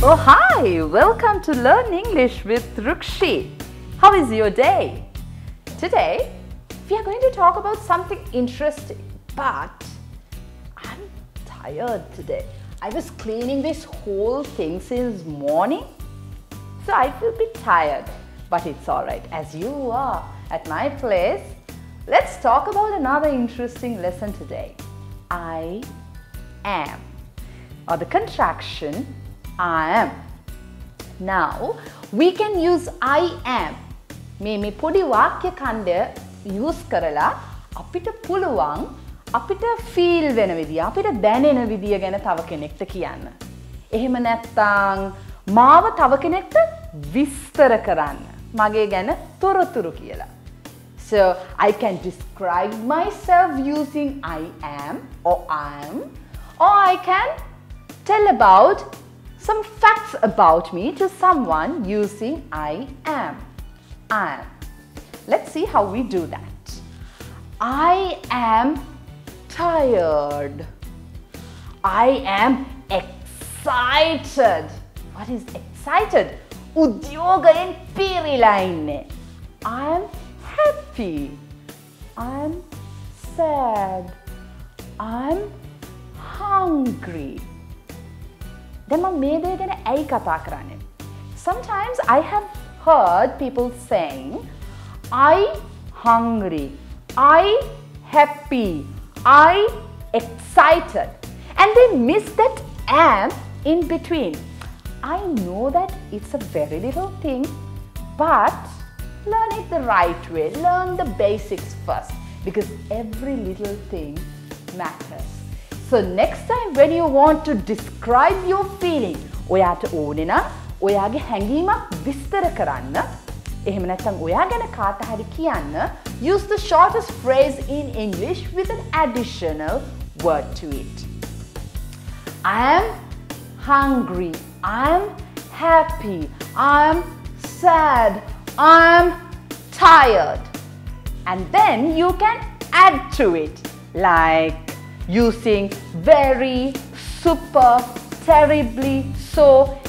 Oh, hi! Welcome to Learn English with Rukshi. How is your day? Today, we are going to talk about something interesting, but I'm tired today. I was cleaning this whole thing since morning, so I feel a bit tired, but it's alright. As you are at my place, let's talk about another interesting lesson today. I am, or the contraction I am. Now, we can use I am මේ මේ පොඩි වාක්‍ය කණ්ඩය යස් කරලා අපිට පුළුවන් අපිට feel වෙන විදිිය අපිට දැනෙන විදිිය ගැන තව කෙනෙක්ට කියන්න. එහෙම නැත්තාං මාව තව කෙනෙක්ට විස්තර කරන්න. මගේ ගැන තොරතුරු කියලා. So I can describe myself using I am or I am or I can tell about some facts about me to someone using I am. I am. Let's see how we do that. I am tired. I am excited. What is excited? ഉദ്യോഗയൻ pirilaine. I am happy. I'm sad. I'm hungry. දැන් මම මේ දේ ගැන ඇයි කතා කරන්නේ? Sometimes I have heard people saying I hungry, I happy, I excited and they miss that am in between. I know that it's a very little thing but learn it the right way. Learn the basics first because every little thing matters. So next time when you want to describe your feeling, ඔයාට ඕනෙ නම් ඔයාගේ හැඟීමක් විස්තර කරන්න එහෙම නැත්නම් ඔයා ගැන කාට හරි කියන්න use the shortest phrase in English with an additional word to it. I am hungry. I am happy. I am sad. I am tired. And then you can add to it like using very, super, terribly, so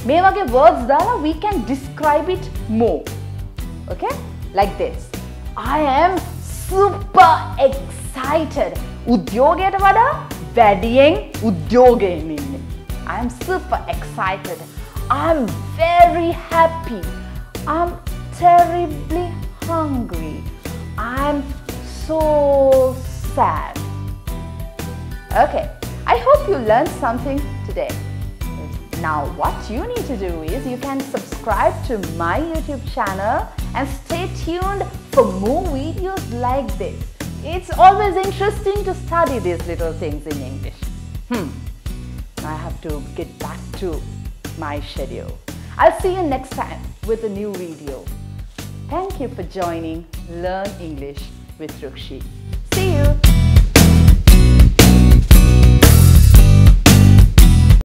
මේ වගේ words දාලා we can describe it more. Okay? Like this. I am super excited. උද්‍යෝගයට වඩා වැඩියෙන් උද්‍යෝගයෙන් ඉන්නේ. I am super excited. I'm very happy. I'm terribly hungry. I'm so sad. Okay, I hope you learned something today. Now what you need to do is you can subscribe to my YouTube channel and stay tuned for more videos like this. It's always interesting to study these little things in English. Hmm. I have to get back to my schedule. I'll see you next time with a new video. Thank you for joining Learn English with Rukshi.